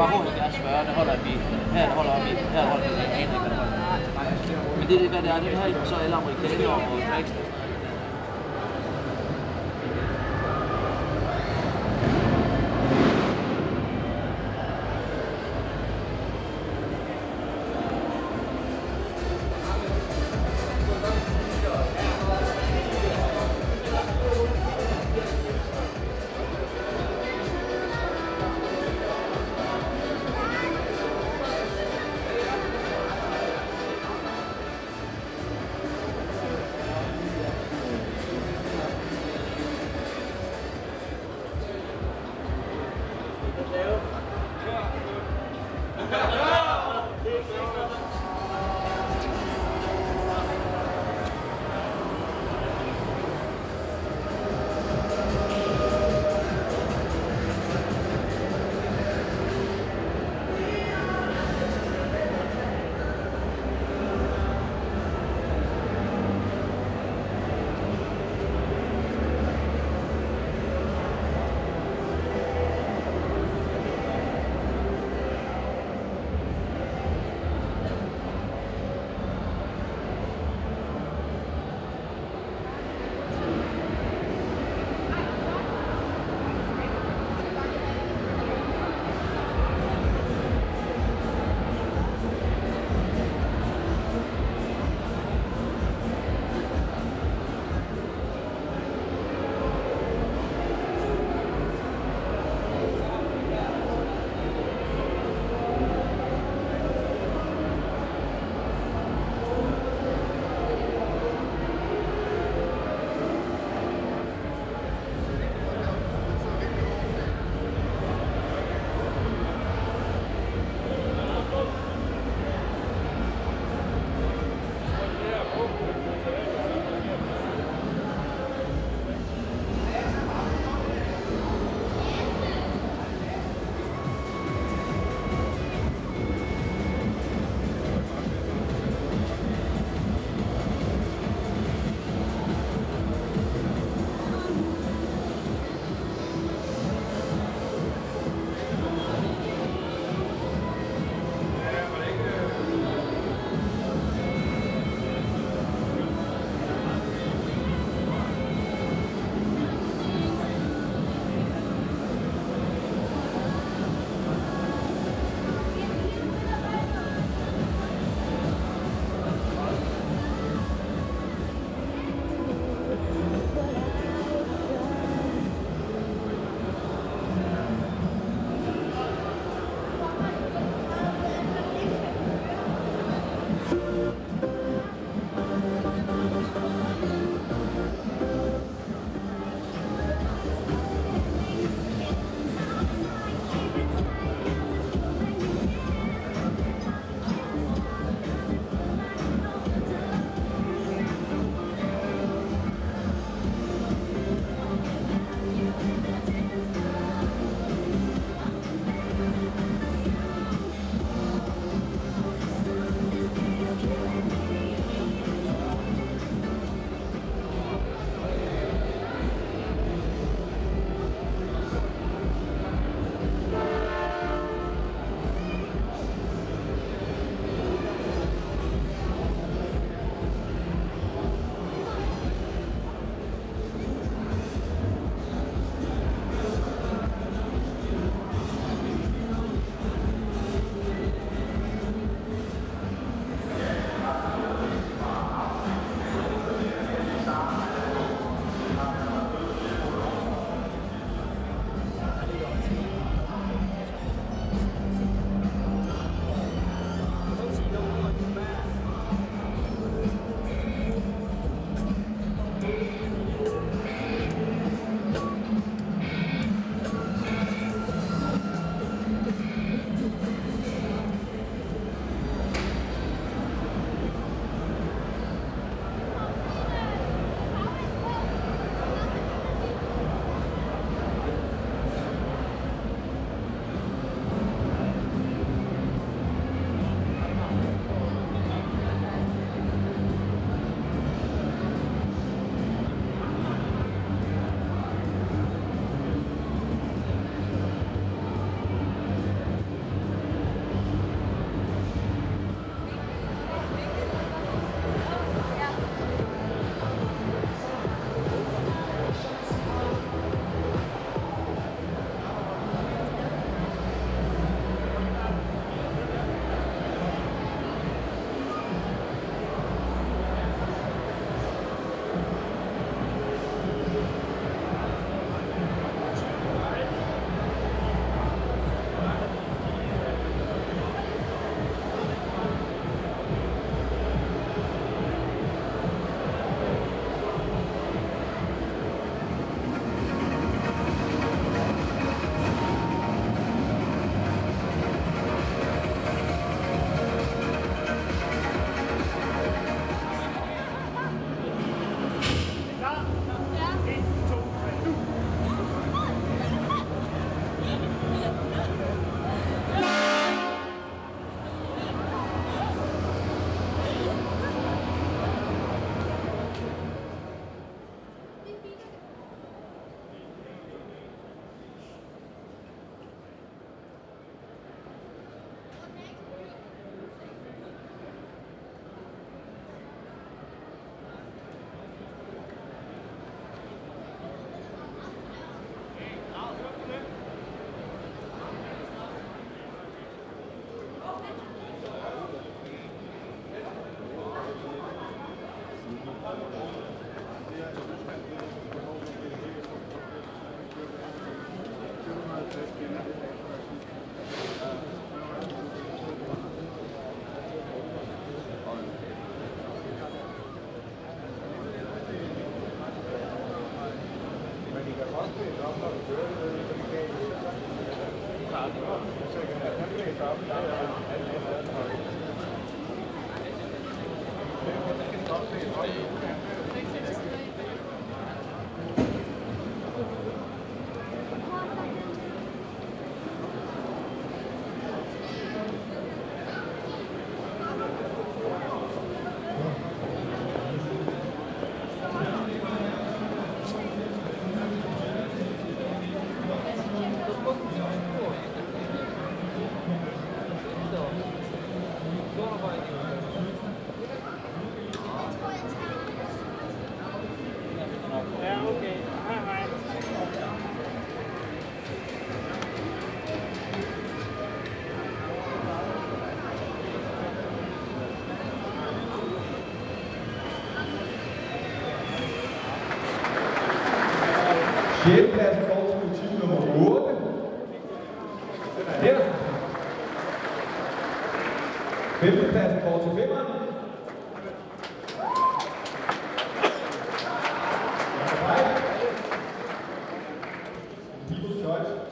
bare 70 der holder en. Her der holder en. Her holder en aner ikke, hvad der holder. Men det er hvad det er. Det her så alle amerikanere og Brexit, Thank you. Fjerdepladsen går til motiv nummer 8. Den er her. Femtepladsen går til femmeren.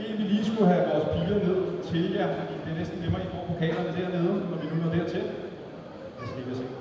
Måske vi lige skulle have vores piger ned til jer, fordi det er næsten I pokalerne dernede, når vi nu når dertil. Det skal I se.